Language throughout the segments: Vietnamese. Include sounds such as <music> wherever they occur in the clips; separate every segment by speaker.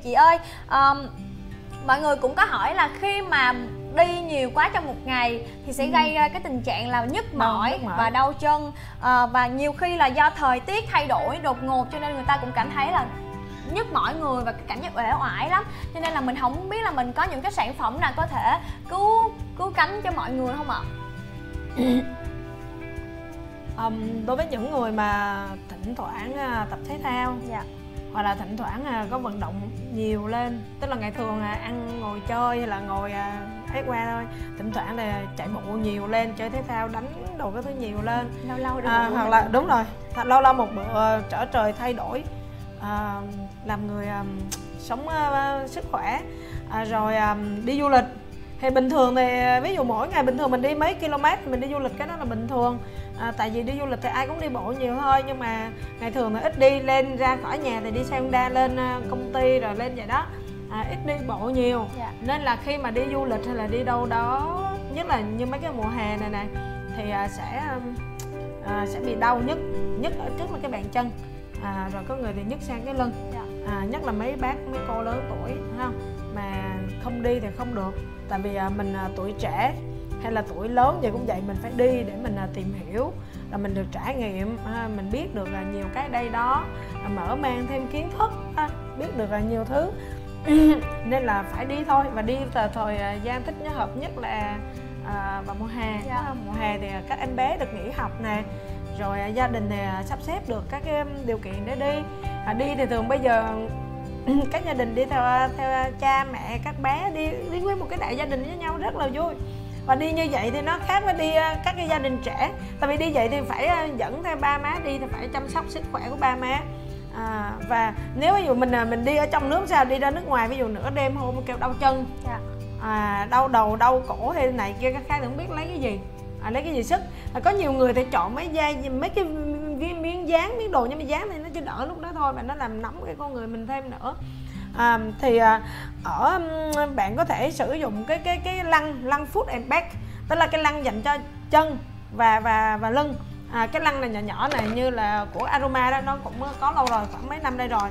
Speaker 1: chị ơi um, mọi người cũng có hỏi là khi mà đi nhiều quá trong một ngày thì sẽ ừ. gây ra cái tình trạng là nhức mỏi, mỏi và đau chân à, và nhiều khi là do thời tiết thay đổi đột ngột cho nên người ta cũng cảm thấy là nhức mỏi người và cái cảm giác uể oải lắm cho nên là mình không biết là mình có những cái sản phẩm nào có thể cứu cứu cánh cho mọi người không ạ <coughs>
Speaker 2: um, đối với những người mà thỉnh thoảng uh, tập thể thao dạ. hoặc là thỉnh thoảng uh, có vận động nhiều lên. Tức là ngày thường ăn ngồi chơi hay là ngồi uh, ấy qua thôi. Thỉnh thoảng là chạy bộ nhiều lên chơi thể thao đánh đồ cái thứ nhiều lên.
Speaker 1: Lâu lâu
Speaker 2: à, hoặc là đúng rồi lâu lâu một bữa trở trời thay đổi à, làm người um, sống uh, sức khỏe. À, rồi um, đi du lịch thì bình thường thì ví dụ mỗi ngày bình thường mình đi mấy km mình đi du lịch cái đó là bình thường à, tại vì đi du lịch thì ai cũng đi bộ nhiều thôi nhưng mà ngày thường thì ít đi lên ra khỏi nhà thì đi xe Honda lên công ty rồi lên vậy đó à, ít đi bộ nhiều yeah. Dạ. nên là khi mà đi du lịch hay là đi đâu đó nhất là như mấy cái mùa hè này này thì à, sẽ à, sẽ bị đau nhất nhất ở trước là cái bàn chân à, rồi có người thì nhức sang cái lưng dạ. à, nhất là mấy bác mấy cô lớn tuổi không mà không đi thì không được. Tại vì à, mình à, tuổi trẻ hay là tuổi lớn vậy cũng vậy mình phải đi để mình à, tìm hiểu là mình được trải nghiệm. Mình biết được là nhiều cái đây đó mở mang thêm kiến thức biết được là nhiều thứ. <clears throat> Nên là phải đi thôi và đi từ thời gian thích nhớ hợp nhất là à, vào mùa hè. Dạ. mùa hè thì các em bé được nghỉ học nè rồi gia đình à, sắp xếp được các cái điều kiện để đi. À, đi thì thường bây giờ <laughs> các gia đình đi theo theo cha mẹ các bé đi đi nguyên một cái đại gia đình với nhau rất là vui. Và đi như vậy thì nó khác với đi à, các cái gia đình trẻ. Tại vì đi vậy thì phải dẫn theo ba má đi thì phải chăm sóc sức khỏe của ba má. À, và nếu ví dụ mình mình đi ở trong nước sao đi ra nước ngoài ví dụ nửa đêm hôm kêu đau chân dạ. à, đau đầu đau cổ hay này kia các cái không biết lấy cái gì à, lấy cái gì sức. À, có nhiều người thì chọn mấy da mấy cái cái miếng dán miếng đồ nhưng mà dán thì nó chỉ đỡ lúc đó thôi mà nó làm nóng cái con người mình thêm nữa. À, thì à, ở bạn có thể sử dụng cái cái cái lăn lăn foot and back tức là cái lăn dành cho chân và và và lưng. À, cái lăn này nhỏ nhỏ này như là của aroma đó nó cũng có lâu rồi khoảng mấy năm đây rồi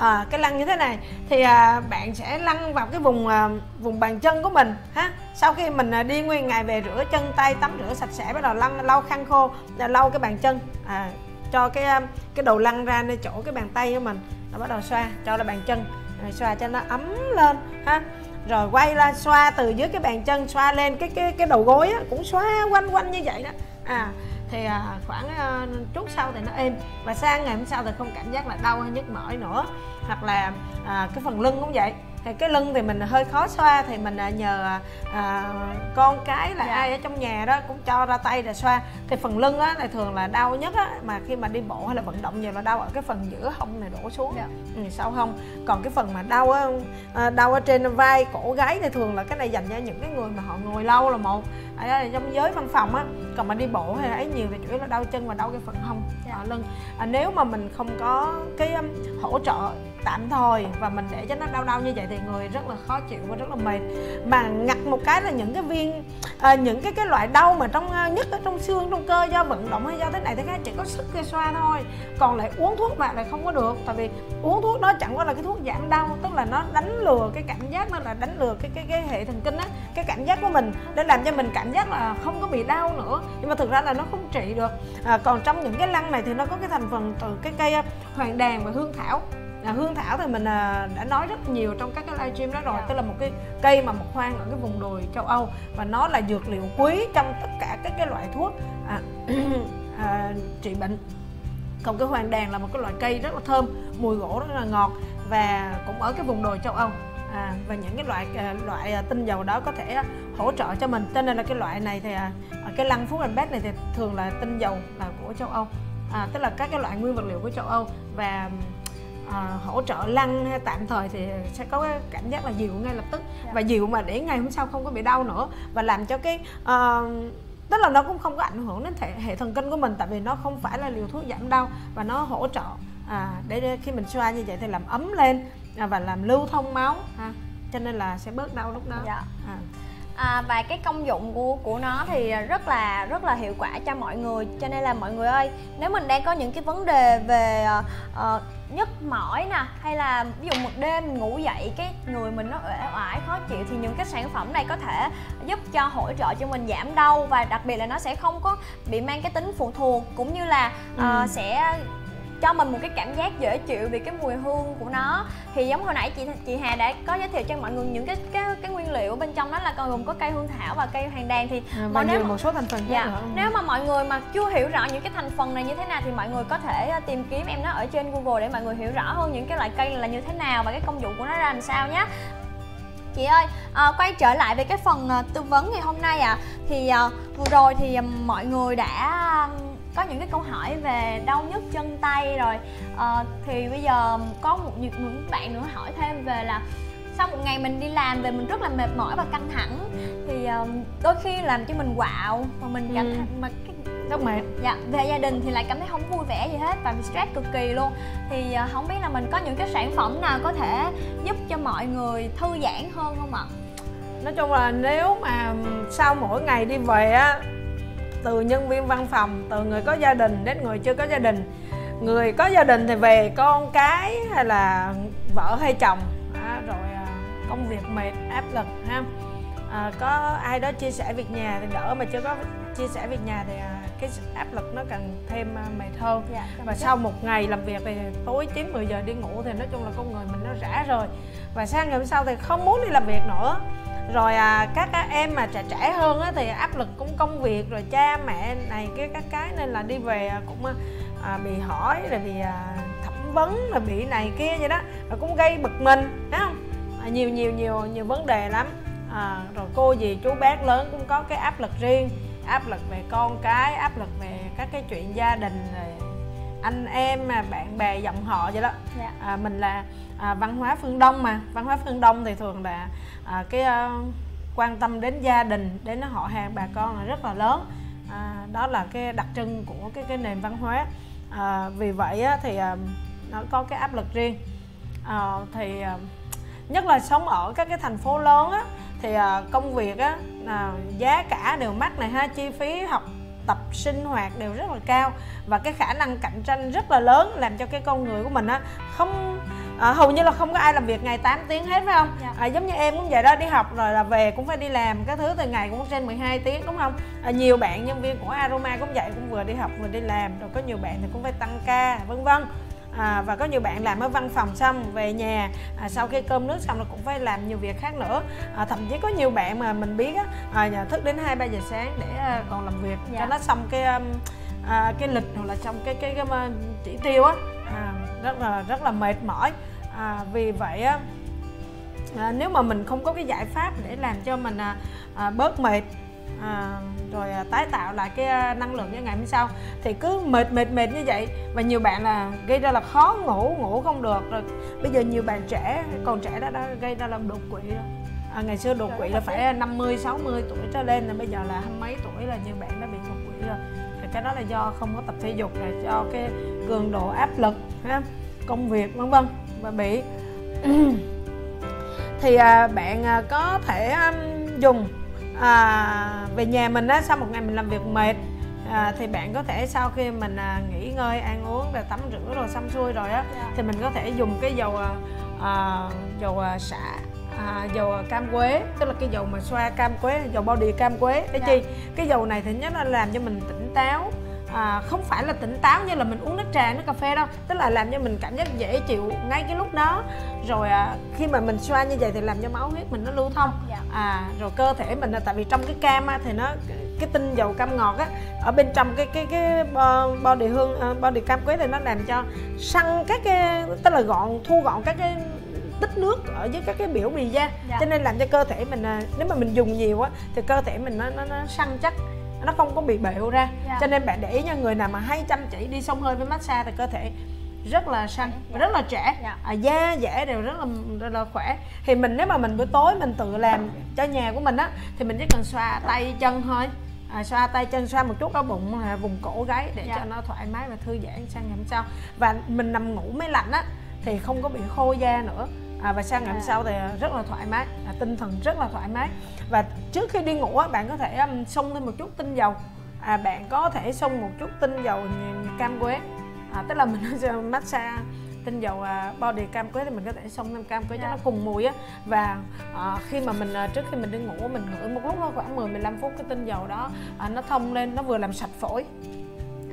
Speaker 2: à, cái lăn như thế này thì à, bạn sẽ lăn vào cái vùng à, vùng bàn chân của mình ha. Sau khi mình à, đi nguyên ngày về rửa chân tay tắm rửa sạch sẽ bắt đầu lăn lau khăn khô lau cái bàn chân à, cho cái à, cái đầu lăn ra nơi chỗ cái bàn tay của mình nó bắt đầu xoa cho là bàn chân rồi xoa cho nó ấm lên ha. Rồi quay ra xoa từ dưới cái bàn chân xoa lên cái cái cái đầu gối á, cũng xoa quanh quanh như vậy đó. À thì à, khoảng ờ, chút sau thì nó êm và sang ngày hôm sau thì không cảm giác là đau hay nhức mỏi nữa hoặc là à, cái phần lưng cũng vậy thì cái lưng thì mình hơi khó xoa thì mình à, nhờ à, con cái là dạ. ai ở trong nhà đó cũng cho ra tay để xoa thì phần lưng á là thường là đau nhất á mà khi mà đi bộ hay là vận động nhiều là đau ở cái phần giữa hông này đổ xuống dạ. ừ, sau hông còn cái phần mà đau á à, đau ở trên vai cổ gáy thì thường là cái này dành cho những cái người mà họ ngồi lâu là một ở trong giới văn phòng á còn mà đi bộ hay là ấy nhiều thì chủ yếu là đau chân và đau cái phần hông dạ. lưng à, nếu mà mình không có cái hỗ trợ tạm thời và mình để cho nó đau đau như vậy thì người rất là khó chịu và rất là mệt. Mà ngặt một cái là những cái viên à, những cái cái loại đau mà trong à, nhất ở trong xương trong cơ do vận động hay do thế này thế khác chỉ có sức gây xoa thôi. Còn lại uống thuốc vào lại không có được tại vì uống thuốc đó chẳng qua là cái thuốc giảm đau tức là nó đánh lừa cái cảm giác nó là đánh lừa cái cái cái hệ thần kinh á cái cảm giác của mình để làm cho mình cảm giác là không có bị đau nữa. Nhưng mà thực ra là nó không trị được. À, còn trong những cái lăn này thì nó có cái thành phần từ cái cây à, hoàng đàn và hương thảo à, hương thảo thì mình à, đã nói rất nhiều trong các cái livestream đó rồi yeah. Dạ. tức là một cái cây mà mọc hoang ở cái vùng đồi châu âu và nó là dược liệu quý trong tất cả các cái loại thuốc à, <clears throat> à, trị bệnh còn cái hoàng đàn là một cái loại cây rất là thơm mùi gỗ rất là ngọt và cũng ở cái vùng đồi châu âu à, và những cái loại à, loại à, tinh dầu đó có thể hỗ trợ cho mình cho nên là cái loại này thì cái lăng phúc and best này thì thường là tinh dầu là của châu âu à, tức là các cái loại nguyên vật liệu của châu âu và à, hỗ trợ lăn tạm thời thì sẽ có cái cảm giác là dịu ngay lập tức. Dạ. và dịu mà để ngày hôm sau không có bị đau nữa và làm cho cái uh, tức là nó cũng không có ảnh hưởng đến thể, hệ thần kinh của mình tại vì nó không phải là liều thuốc giảm đau và nó hỗ trợ à, để khi mình xoa như vậy thì làm ấm lên à, và làm lưu thông máu ha. Cho nên là sẽ bớt đau lúc đó.
Speaker 1: Dạ. à. À, và cái công dụng của của nó thì rất là rất là hiệu quả cho mọi người. Cho nên là mọi người ơi nếu mình đang có những cái vấn đề về uh, nhức mỏi nè hay là ví dụ một đêm ngủ dậy cái người mình nó uể oải khó chịu thì những cái sản phẩm này có thể giúp cho hỗ trợ cho mình giảm đau và đặc biệt là nó sẽ không có bị mang cái tính phụ thuộc cũng như là ừ. uh, sẽ cho mình một cái cảm giác dễ chịu vì cái mùi hương của nó. Thì giống hồi nãy chị chị Hà đã có giới thiệu cho mọi người những cái cái cái nguyên liệu bên trong đó là còn gồm có cây hương thảo và cây hoàng đàn thì
Speaker 2: à, và nếu một số thành phần
Speaker 1: dạ, nữa. nếu mà mọi người mà chưa hiểu rõ những cái thành phần này như thế nào thì mọi người có thể ờ, tìm kiếm em nó ở trên Google để mọi người hiểu rõ hơn những cái loại cây là như thế nào và cái công dụng của nó ra làm sao nhé chị ơi à, quay trở lại về cái phần à, tư vấn ngày hôm nay ạ. À, thì à, vừa rồi thì mọi người đã có những cái câu hỏi về đau nhức chân tay rồi. À, thì bây giờ có một những bạn nữa hỏi thêm về là sau một ngày mình đi làm về mình rất là mệt mỏi và căng thẳng thì uh, đôi khi làm cho mình quạo và mình cảm ừ. thấy mà cái
Speaker 2: rất mệt.
Speaker 1: Dạ về gia đình thì lại cảm thấy không vui vẻ gì hết và bị stress cực kỳ luôn. Thì uh, không biết là mình có những cái sản phẩm nào có thể giúp cho mọi người thư giãn hơn không ạ?
Speaker 2: Nói chung là nếu mà sau mỗi ngày đi về á từ nhân viên văn phòng từ người có gia đình đến người chưa có gia đình. Người có gia đình thì về con cái hay là vợ hay chồng. À, rồi công việc mệt áp lực ha. À, có ai đó chia sẻ việc nhà thì đỡ mà chưa có chia sẻ việc nhà thì à, cái áp lực nó càng thêm à, mệt hơn. Dạ, và sau một ngày làm việc thì tối 9 10 giờ đi ngủ thì nói chung là con người mình nó rã rồi. Và sang ngày hôm sau thì không muốn đi làm việc nữa rồi à, các à, em mà trẻ trẻ hơn á, thì áp lực cũng công việc rồi cha mẹ này cái các cái nên là đi về cũng à, à, bị hỏi rồi bị à, thẩm vấn rồi bị này kia vậy đó. Rồi cũng gây bực mình thấy không? À, nhiều nhiều nhiều nhiều vấn đề lắm. À, rồi cô gì chú bác lớn cũng có cái áp lực riêng. Áp lực về con cái áp lực về các cái chuyện gia đình rồi anh em mà bạn bè dòng họ vậy đó. Dạ. à, mình là à, văn hóa phương đông mà. Văn hóa phương đông thì thường là à, cái à, quan tâm đến gia đình đến họ hàng bà con là rất là lớn. À, đó là cái đặc trưng của cái cái nền văn hóa. À, vì vậy á, thì à, nó có cái áp lực riêng. À, thì à, nhất là sống ở các cái thành phố lớn á, thì à, công việc á, à, giá cả đều mắc này ha chi phí học tập sinh hoạt đều rất là cao và cái khả năng cạnh tranh rất là lớn làm cho cái con người của mình á không à, hầu như là không có ai làm việc ngày 8 tiếng hết phải không? Dạ. à, giống như em cũng vậy đó đi học rồi là về cũng phải đi làm cái thứ từ ngày cũng trên 12 tiếng đúng không? À, nhiều bạn nhân viên của aroma cũng vậy cũng vừa đi học vừa đi làm rồi có nhiều bạn thì cũng phải tăng ca vân vân à, và có nhiều bạn làm ở văn phòng xong về nhà à, sau khi cơm nước xong là cũng phải làm nhiều việc khác nữa. À, thậm chí có nhiều bạn mà mình biết á à, thức đến hai ba giờ sáng để à, còn làm việc dạ. cho nó xong cái um, à, cái lịch hoặc là trong cái cái, cái, cái chỉ tiêu á. À, rất là rất là mệt mỏi. À, vì vậy á à, nếu mà mình không có cái giải pháp để làm cho mình à, à, bớt mệt à, rồi à, tái tạo lại cái à, năng lượng cho ngày hôm sau. Thì cứ mệt mệt mệt như vậy. Và nhiều bạn là gây ra là khó ngủ ngủ không được. Rồi bây giờ nhiều bạn trẻ còn trẻ đó đã gây ra là đột quỵ rồi à, ngày xưa đột quỵ là phải 50 60 tuổi trở lên là bây giờ là hai mấy tuổi là nhiều bạn đã bị đột quỵ rồi. Thì cái đó là do không có tập thể dục là do cái cường độ áp lực ha công việc vân vân và bị. <clears throat> Thì à, bạn à, có thể um, dùng à, về nhà mình á sau một ngày mình làm việc mệt à, thì bạn có thể sau khi mình à, nghỉ ngơi ăn uống rồi tắm rửa rồi xong xuôi rồi á yeah. Dạ. thì mình có thể dùng cái dầu à, à dầu à, xả à, dầu cam quế tức là cái dầu mà xoa cam quế dầu body cam quế để yeah. chi dạ. cái dầu này thì nhất là làm cho mình tỉnh táo à, không phải là tỉnh táo như là mình uống nước trà nước cà phê đâu. Tức là làm cho mình cảm giác dễ chịu ngay cái lúc đó. Rồi à, khi mà mình xoa như vậy thì làm cho máu huyết mình nó lưu thông. Dạ. à rồi cơ thể mình là tại vì trong cái cam á, thì nó cái tinh dầu cam ngọt á ở bên trong cái cái cái body hương uh, body cam quế thì nó làm cho săn các cái tức là gọn thu gọn các cái tích nước ở dưới các cái biểu bì da. Dạ. cho nên làm cho cơ thể mình à, nếu mà mình dùng nhiều á thì cơ thể mình nó nó, nó săn chắc nó không có bị bệu ra. Dạ. cho nên bạn để ý nha người nào mà hay chăm chỉ đi sông hơi với massage thì cơ thể rất là săn. Dạ. rất là trẻ. Dạ. à, da dẻ đều rất là rất là khỏe thì mình nếu mà mình buổi tối mình tự làm cho nhà của mình á thì mình chỉ cần xoa tay chân thôi à, xoa tay chân xoa một chút ở bụng à, vùng cổ gáy để yeah. cho nó thoải mái và thư giãn sang ngày hôm sau và mình nằm ngủ mới lạnh á thì không có bị khô da nữa à, và sang ngày hôm sau thì rất là thoải mái. À, tinh thần rất là thoải mái. Và trước khi đi ngủ á, bạn có thể um, xông thêm một chút tinh dầu. À, bạn có thể xông một chút tinh dầu cam quế. À, tức là mình <laughs> massage tinh dầu à, body cam quế thì mình có thể xông thêm cam quế cho dạ. nó cùng mùi á. Và à, khi mà mình à, trước khi mình đi ngủ mình ngửi một lúc khoảng 10 15 phút cái tinh dầu đó à, nó thông lên nó vừa làm sạch phổi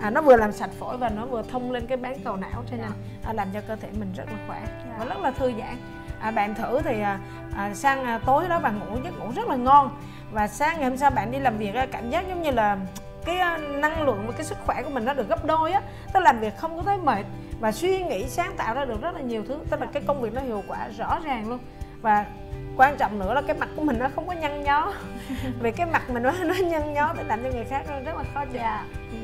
Speaker 2: à, nó vừa làm sạch phổi và nó vừa thông lên cái bán cầu não cho nên. Dạ. à, làm cho cơ thể mình rất là khỏe yeah. và rất là thư giãn à, bạn thử thì à, à, sang à, tối đó bạn ngủ giấc ngủ rất là ngon và sáng ngày hôm sau bạn đi làm việc cảm giác giống như là cái à, năng lượng và cái sức khỏe của mình nó được gấp đôi á tức làm việc không có thấy mệt và suy nghĩ sáng tạo ra được rất là nhiều thứ tức là cái công việc nó hiệu quả rõ ràng luôn và quan trọng nữa là cái mặt của mình nó không có nhăn nhó <laughs> vì cái mặt mình nó, nó nhăn nhó để làm cho người khác rất là khó chịu yeah. Dạ.